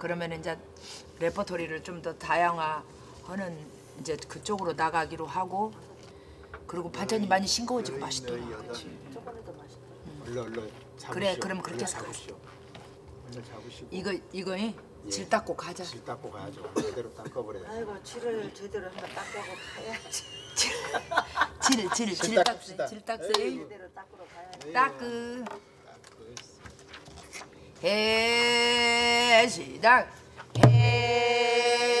그러면 이제 레퍼토리를 좀 더 다양화하는 이제 그쪽으로 나가기로 하고 그리고 반찬이 많이 싱거워지고 맛있더라. 얼른 얼른. 그래, 그럼 그렇게 잡으시오. 얼른 잡으시고 이거 이거이 질 닦고 가자. 실 닦고 가야죠. 제대로 닦아버려야 돼. 아이고 쥐를 제대로 한번 닦아고 가야지. 질질 실질 닦읍시다. 질 닦세 제대로 닦으러 가야지. 따끄 해 시작 해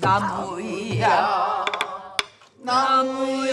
나무야. 나무야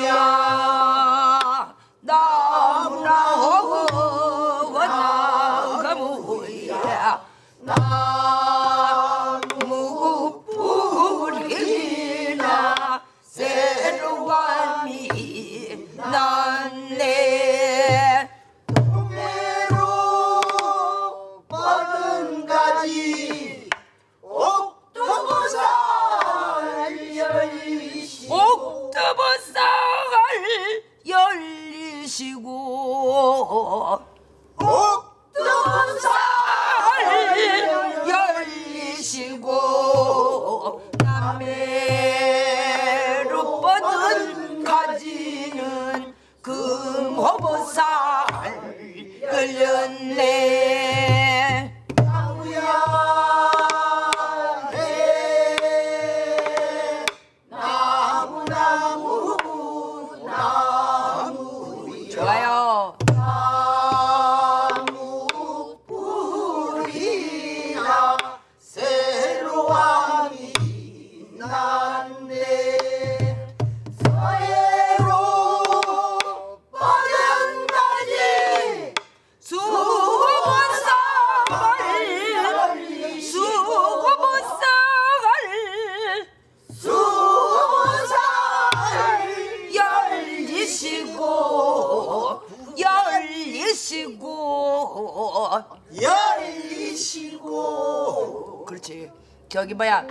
열리시고 남매로 뻗은 가지는 금호보살 저기 뭐야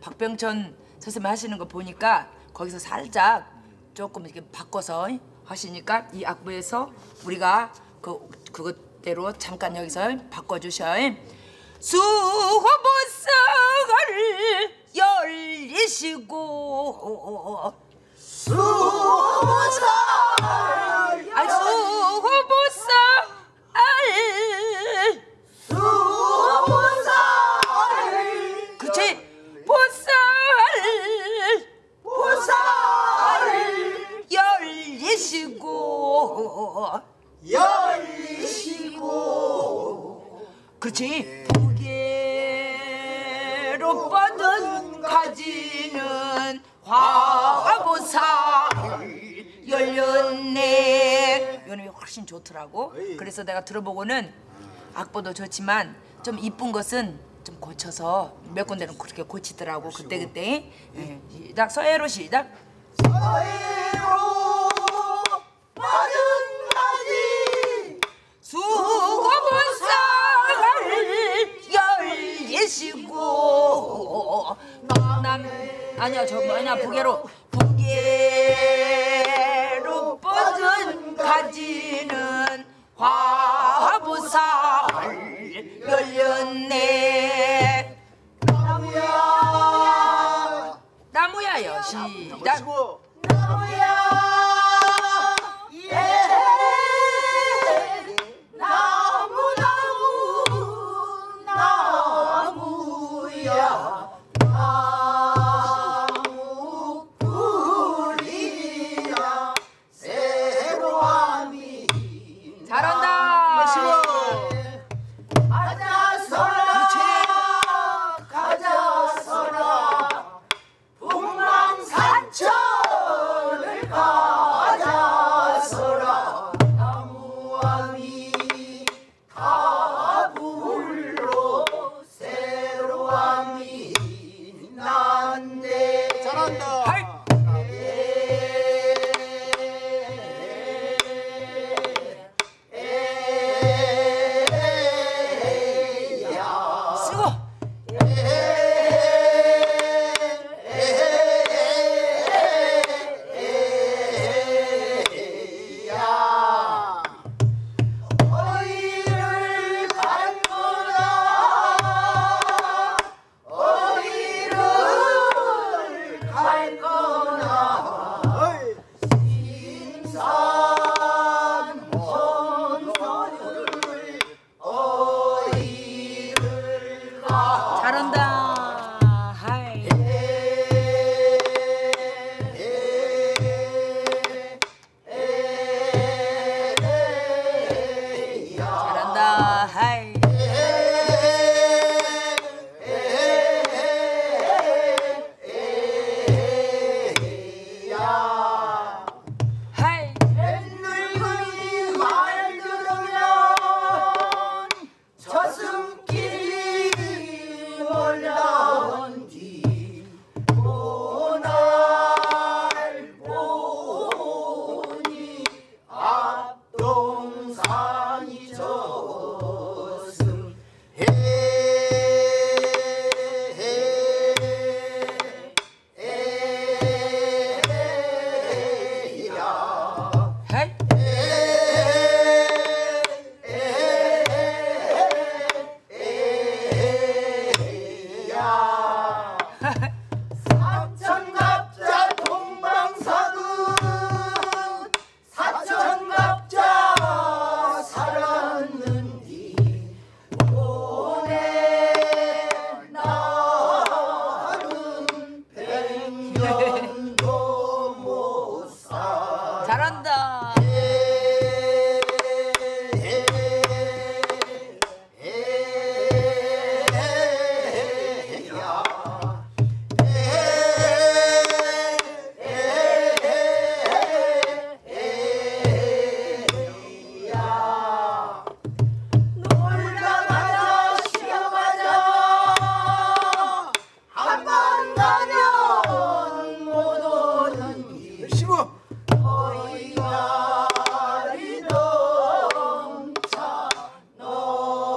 박병천 선생님 하시는 거 보니까 거기서 살짝 조금 이렇게 바꿔서 하시니까 이 악보에서 우리가 그 그것대로 잠깐 여기서 바꿔주셔 수호보상을 열리시고 수보살 아 수호보상을 수보살 좋더라고. 그래서 내가 들어보고는 악보도 좋지만 좀 이쁜 것은 좀 고쳐서 몇 군데는 그렇게 고치더라고 그때 그때. 예, 시작. 서해로 시작. 서해로 빠른 가지 수고보살을 열리시고. 남 아니야 저 뭐냐 부계로 부계로 뻗은 가지는 화보살 열렸네. 나무야. 나무야요. 시작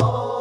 Oh.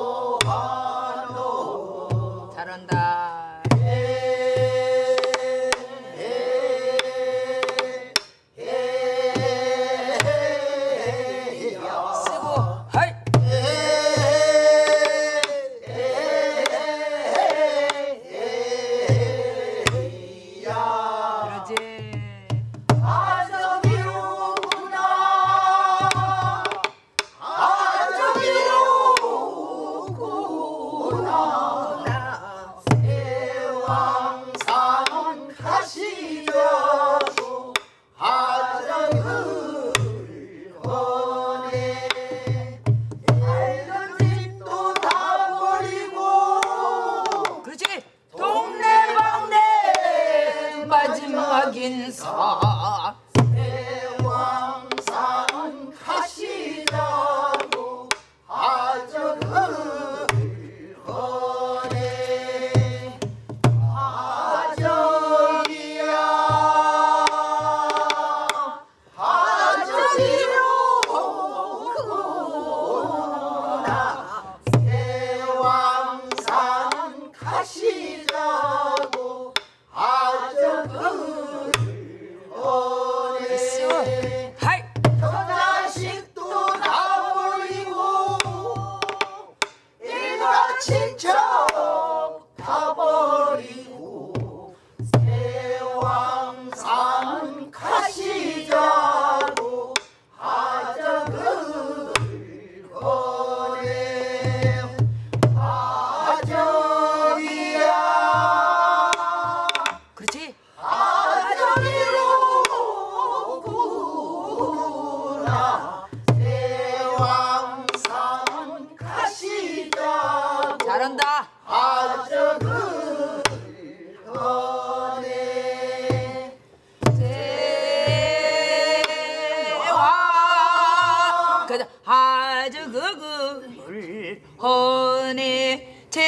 그저 아주 그그 허니 재화.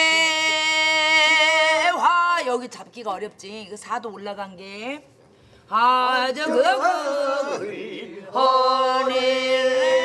여기 잡기가 어렵지. 그 사도 올라간 게. 아주 그그 허니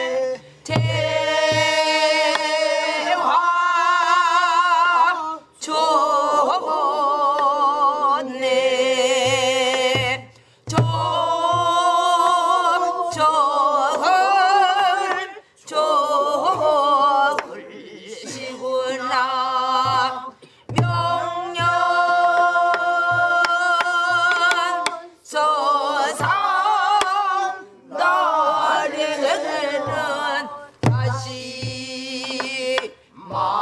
Mom.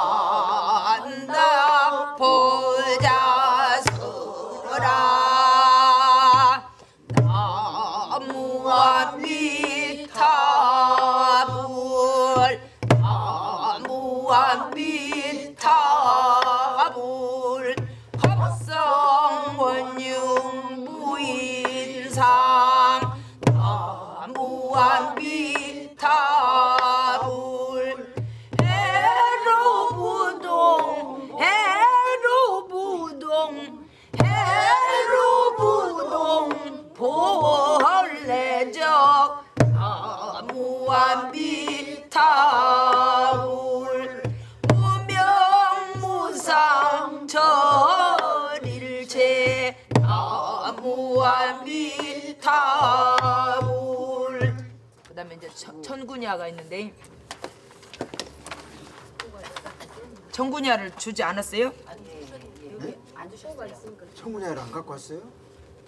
또한 밀타울 무명무상 절일체 나무한 밀타울 그 다음에 이제 천군야가 있는데 천군야를 주지 않았어요? 천구냐를 안 갖고 왔어요?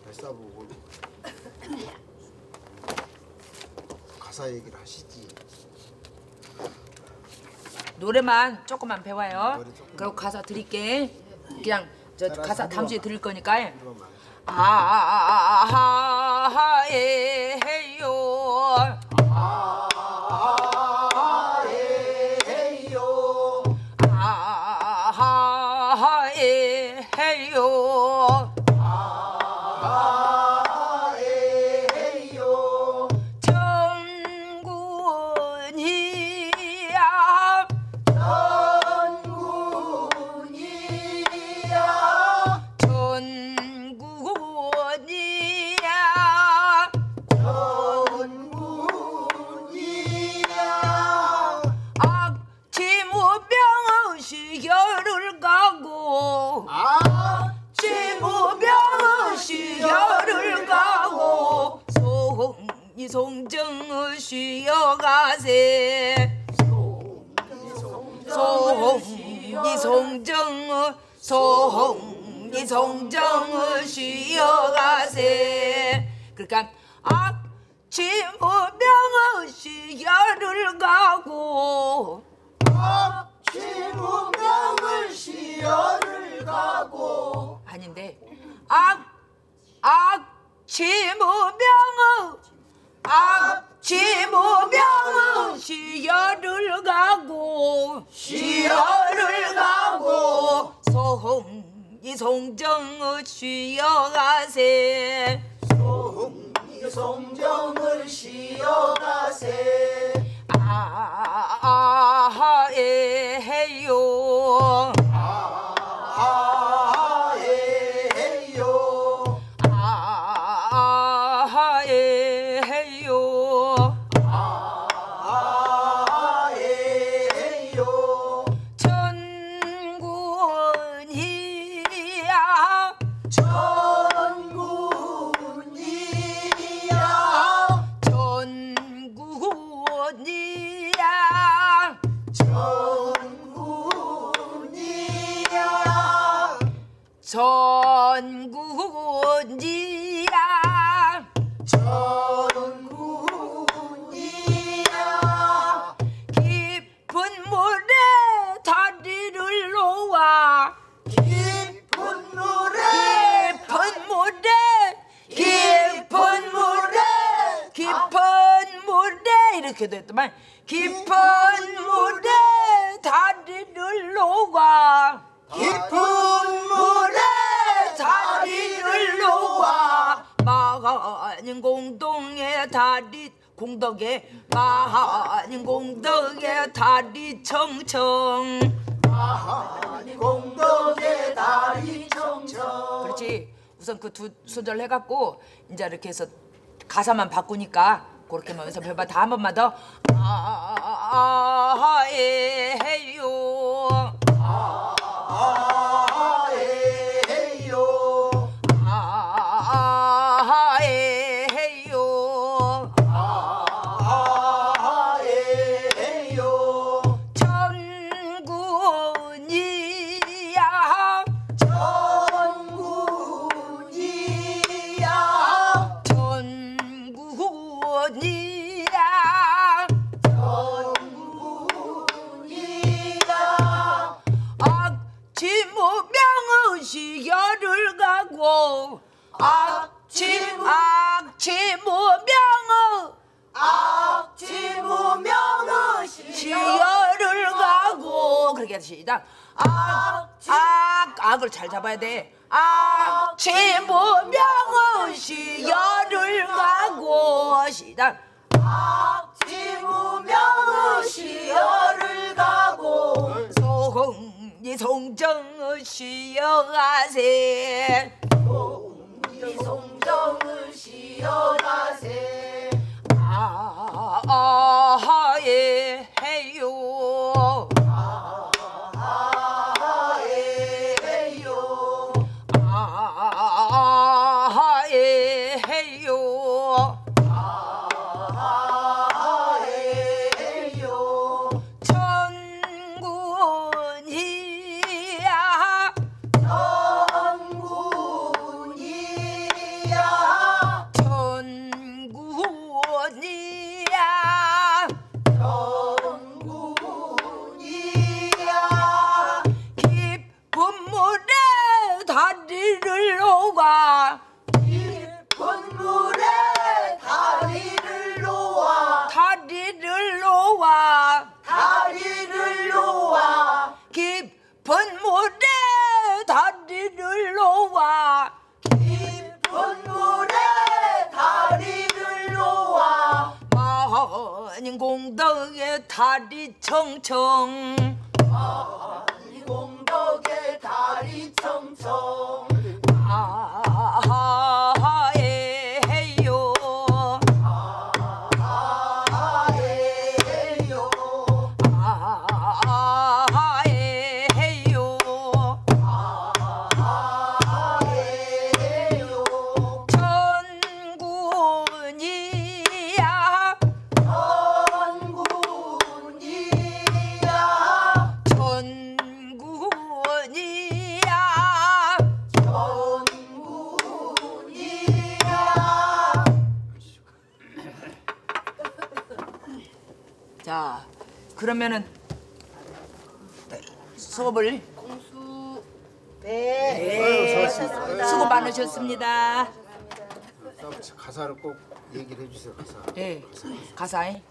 잘 싸보고 가사 얘기를 하시지. 노래만 조금만 배워요. 노래 조금만. 그리고 가사 드릴게. 그냥 저 따라서 가사 한 다음 주에 번만. 드릴 거니까. 이거만. 아하에요. 송이송정 쉬어가세. 송이 송정 송이 송정 쉬어가세. 그러니까 악지무병 시열을 가고 지무명을 시열을 가고 아닌데 악 악지무병 악 지무병 시열을 가고 시열을 가고 송이송정 쉬어가세. 송정을 시어 두 소절 해갖고 이제 이렇게 해서 가사만 바꾸니까 그렇게만 배봐 다 한 번만 더 아해요 악지무병은 악지무명은 시열을 가고. 그렇게 시작 악, 악, 악을 잘 잡아야 돼. 악지무병은 시열을 가고. 시작. 악지무명은 시열을 가고. 송이 송정을 쉬어가세 송정을 시어가세. 아하에 해요 공덕에 다리 청청. 이 공덕의 다리 청청 자 그러면은 수업을 공수 아유, 수고하셨습니다. 수고 많으셨습니다. 가사를 꼭 얘기를 해주세요 가사. 예 가사에